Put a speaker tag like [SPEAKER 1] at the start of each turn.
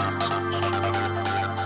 [SPEAKER 1] I'm sorry.